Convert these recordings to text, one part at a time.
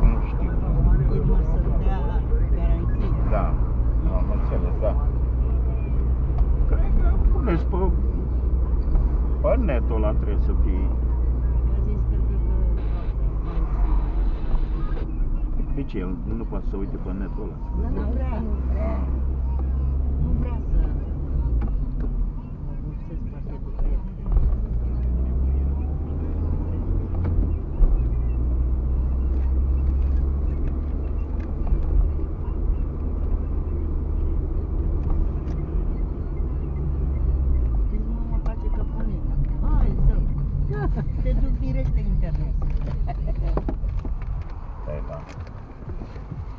Da, da, da, da. Chiar nu știu. Firma să dea garanție. Da, am înțeles, da. Cred că puneți pe, pe netul ăla trebuie să fie. A zis că cred că De ce el nu poate să uite pe netul ăla? Dar nu vrea. Nu vrea să vopsesc parchetul pe el. Deci mama face căpăneta. Hai să te duc direct pe internet. Da, da.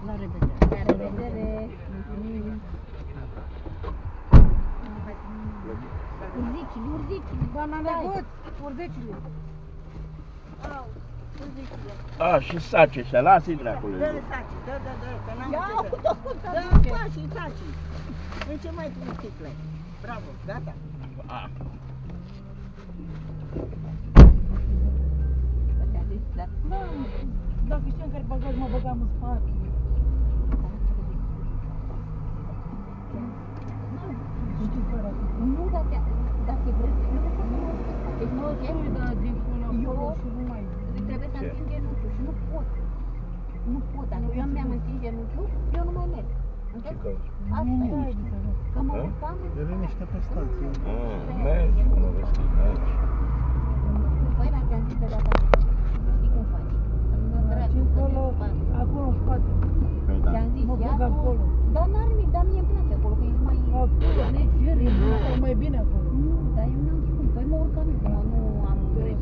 La revedere. La revedere! Mulțumim! Urzici, urzici, doamna Dai! Urzecile. Au, urzecile. A, și sace și lasă-i dracule. Dă-le saci, dă, dă, dă, că n-am Ia, ce da, dă. da, Dă, da. pași, saci. În ce mai pun sticle? Bravo, gata. A, Ți-a zis, da? Dacă știam care bagaj mă băgam în spate. Știi fără Nu, dar te- dacă vrei să nu deci nu Păi, da, din până Eu- acolo și nu mai... trebuie să Ce? întind genunchiul și nu pot. Nu pot, dacă eu mi-am întins genunchiul, eu nu mai merg. ce Înțelegi? cauți? Asta e. Că mă Da? uitam, E liniște pe stație. A, mergi, mă, vezi, mergi. păi, dar ți-am zis că da aici, încolo, acolo în spate. Păi da. Ți-am zis, ia acolo. Dar n-ar nimic, dar mie îmi place acolo, că ești mai... Acolo, e mai bine acolo. Nu, dar eu n-am cum, păi mă urcam nu am... Păi,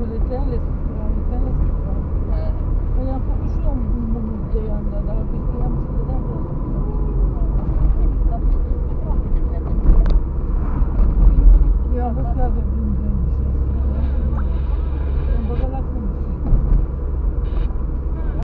Militärlisten, Militärlisten. Ja. Och jag får försöka om det andra där.